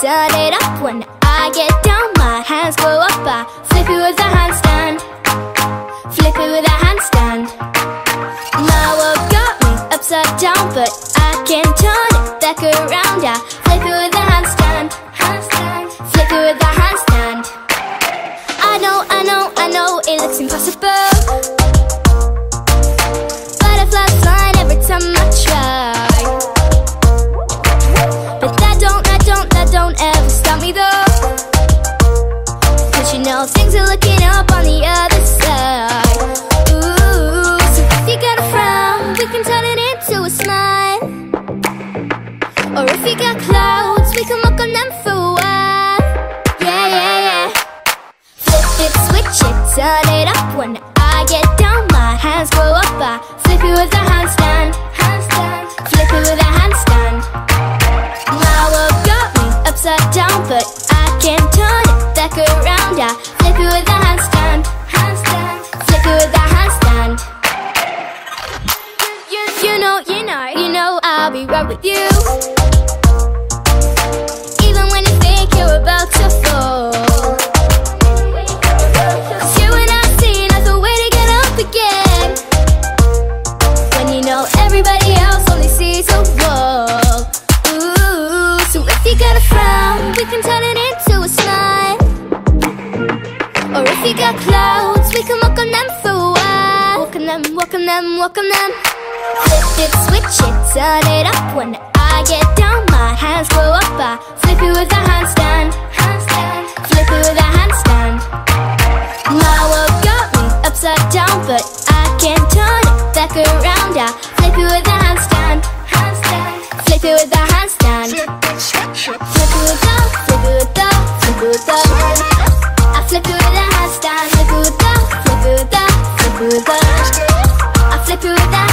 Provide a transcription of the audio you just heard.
turn it up. When I get down, my hands go up. I flip it with a handstand. Flip it with a handstand. My world got me upside down But I can turn it back around. I flip it with a handstand. Handstand. Flip it with a handstand. I know, I know, I know It looks impossible Or if you got clouds We can look on them for a while. Yeah, yeah, yeah. Flip it, switch it, turn it up. When I get down, my hands go up. I flip it with a handstand. Handstand. Flip it with a handstand. My world got me upside down But I can turn it back around. I flip it with a handstand. Handstand. Flip it with a handstand. You, you know, you know, you know I'll be right with you Or if you got clouds, we can walk on them for a while. Walk on them, walk on them, walk on them. Flip it, switch it, turn it up. When I get down, my hands go up. I flip it with a handstand. Handstand. Flip it with a handstand. My world got me upside down, but Through that